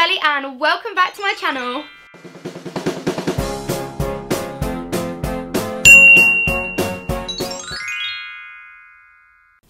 Sally and welcome back to my channel.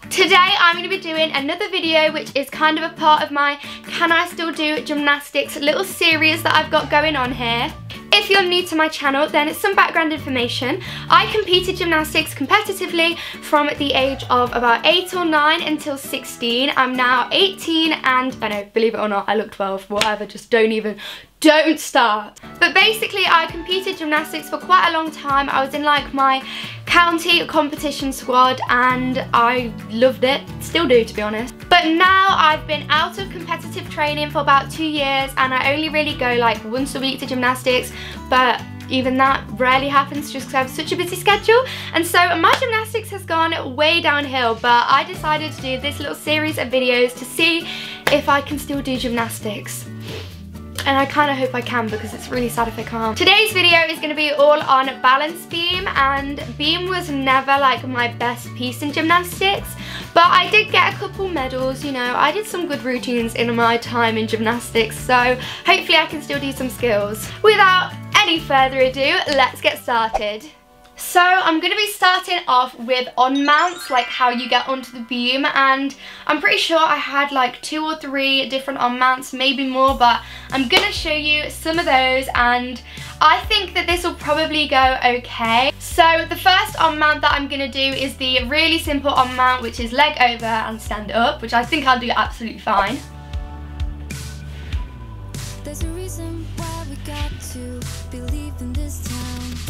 Today I'm going to be doing another video which is kind of a part of my Can I Still Do Gymnastics little series that I've got going on here. If you're new to my channel, then it's some background information. I competed gymnastics competitively from the age of about 8 or 9 until 16. I'm now 18 and, I know, believe it or not, I look 12, whatever, just don't even, don't start. But basically I competed gymnastics for quite a long time. I was in like my county competition squad and I loved it, still do to be honest. But now I've been out of competitive training for about two years and I only really go like once a week to gymnastics but even that rarely happens just because I have such a busy schedule and so my gymnastics has gone way downhill but I decided to do this little series of videos to see if I can still do gymnastics and I kind of hope I can because it's really sad if I can't. Today's video is going to be all on balance beam and beam was never like my best piece in gymnastics but I did get a couple medals, you know, I did some good routines in my time in gymnastics so hopefully I can still do some skills. Without any further ado, let's get started. So I'm going to be starting off with on mounts, like how you get onto the beam and I'm pretty sure I had like two or three different on mounts, maybe more, but I'm going to show you some of those and I think that this will probably go okay. So the first on mount that I'm going to do is the really simple on mount which is leg over and stand up, which I think I'll do absolutely fine. There's a reason why we got to believe in this town,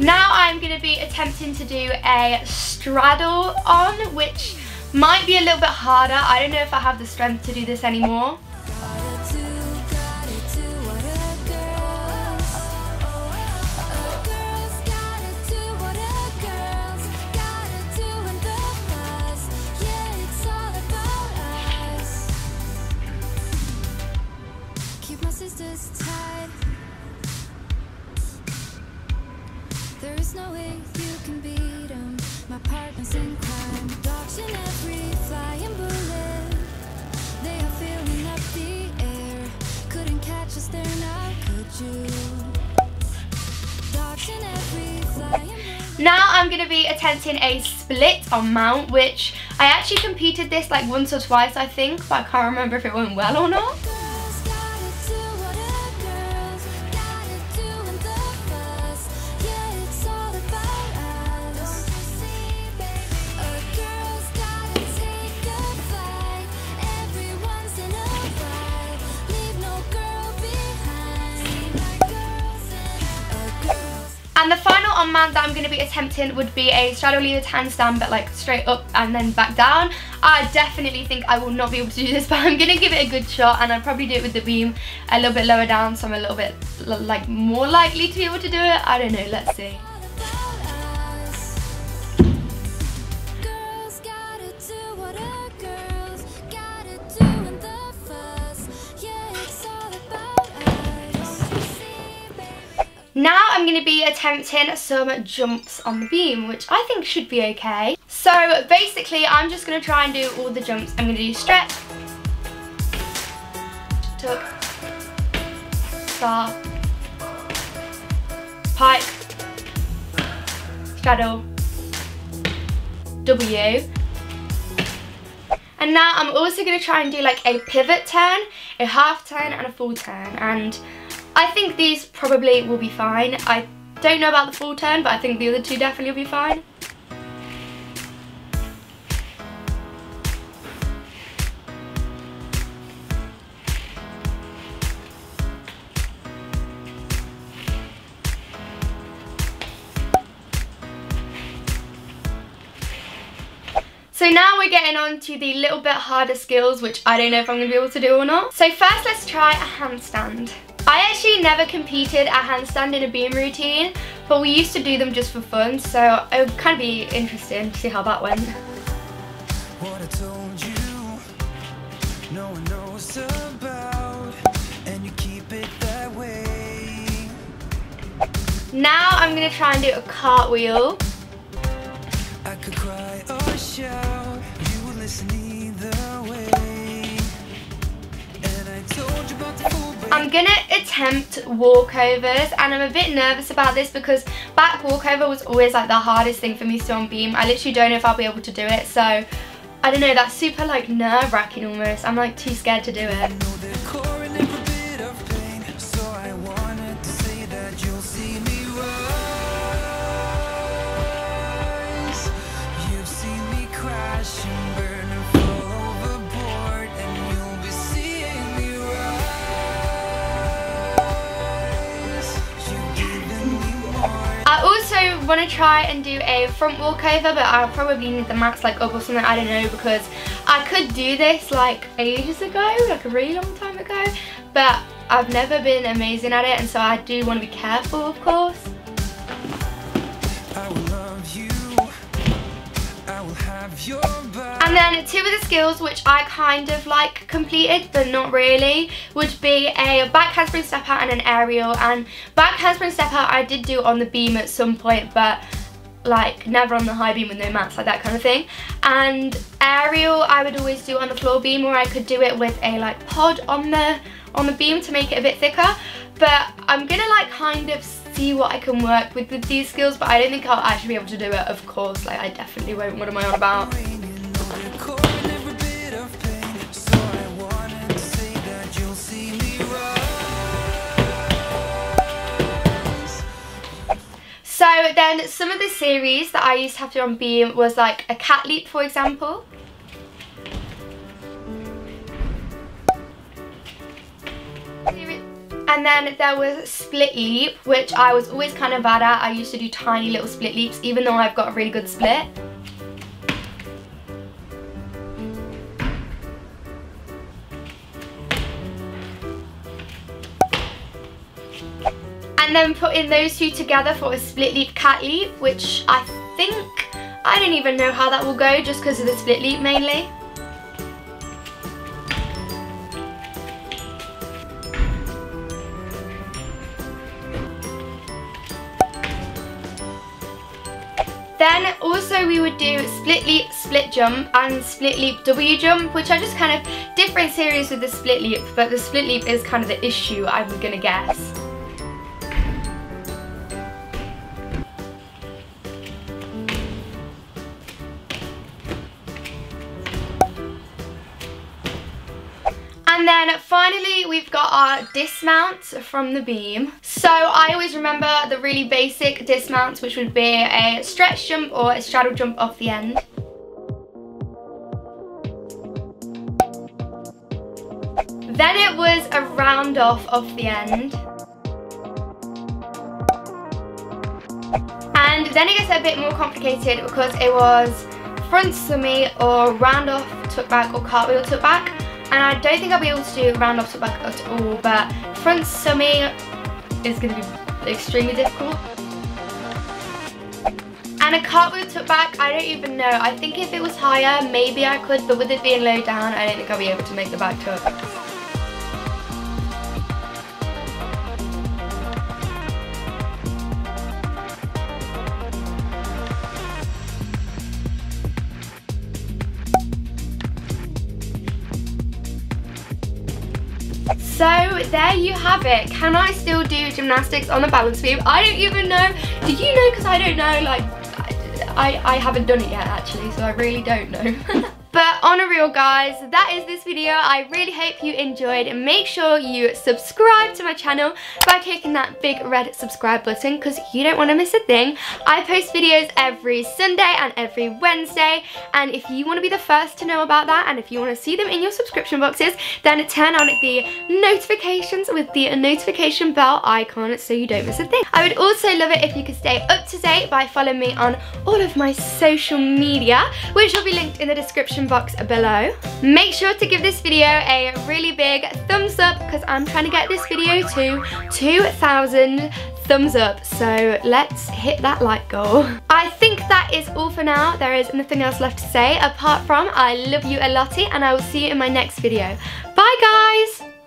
Now I'm going to be attempting to do a straddle on, which might be a little bit harder. I don't know if I have the strength to do this anymore. Now I'm going to be attempting a split on mount, which I actually competed this like once or twice I think, but I can't remember if it went well or not. And the final on mount that I'm going to be attempting would be a straddle lever handstand but like straight up and then back down. I definitely think I will not be able to do this but I'm going to give it a good shot and I'll probably do it with the beam a little bit lower down so I'm a little bit like more likely to be able to do it. I don't know, let's see. Now I'm going to be attempting some jumps on the beam, which I think should be okay. So basically, I'm just going to try and do all the jumps. I'm going to do stretch, tuck, star, pike, straddle, W. And now I'm also going to try and do like a pivot turn, a half turn and a full turn. And I think these probably will be fine. I don't know about the full turn, but I think the other two definitely will be fine. So now we're getting on to the little bit harder skills, which I don't know if I'm gonna be able to do or not. So first let's try a handstand. I actually never competed a handstand in a beam routine, but we used to do them just for fun, so it would kind of be interesting to see how that went. Now I'm gonna try and do a cartwheel. I could cry or shout, you would listen I'm gonna attempt walkovers and I'm a bit nervous about this because back walkover was always like the hardest thing for me to on beam. I literally don't know if I'll be able to do it so I don't know that's super like nerve wracking almost. I'm like too scared to do it. Want to try and do a front walkover but I'll probably need the mats like up or something I don't know because I could do this like ages ago like a really long time ago but I've never been amazing at it and so I do want to be careful of course and then two of the skills which I kind of like completed but not really would be a back handspring step out and an aerial. And back handspring step out I did do on the beam at some point but like never on the high beam with no mats like that kind of thing. And aerial I would always do on the floor beam or I could do it with a like pod on the on the beam to make it a bit thicker. But I'm gonna like kind of see what I can work with with these skills but I don't think I'll actually be able to do it of course. Like I definitely won't. What am I on about So then some of the series that I used to have to on beam was like a cat leap for example. And then there was split leap, which I was always kind of bad at. I used to do tiny little split leaps, even though I've got a really good split. And then putting those two together for a split leap cat leap which I think I don't even know how that will go just because of the split leap mainly Then also we would do split leap, split jump and split leap W jump which are just kind of different series with the split leap but the split leap is kind of the issue I'm gonna guess. And then finally we've got our dismounts from the beam. So I always remember the really basic dismounts which would be a stretch jump or a straddle jump off the end. Then it was a round off off the end. And then it gets a bit more complicated because it was front summy or round off tuck back or cartwheel tuck back and I don't think I'll be able to do round off back at all but front summy is going to be extremely difficult. And a cartwheel tuck back I don't even know. I think if it was higher maybe I could but with it being low down I don't think I'll be able to make the back tuck So there you have it. Can I still do gymnastics on the balance beam? I don't even know. Do you know? Because I don't know. Like, I, I haven't done it yet actually, so I really don't know. But on a real guys, that is this video. I really hope you enjoyed and make sure you subscribe to my channel by clicking that big red subscribe button because you don't want to miss a thing. I post videos every Sunday and every Wednesday and if you want to be the first to know about that and if you want to see them in your subscription boxes then turn on the notifications with the notification bell icon so you don't miss a thing. I would also love it if you could stay up to date by following me on all of my social media which will be linked in the description description box below. Make sure to give this video a really big thumbs up because I'm trying to get this video to 2,000 thumbs up. So let's hit that like goal. I think that is all for now. There is nothing else left to say apart from I love you a lottie and I will see you in my next video. Bye guys!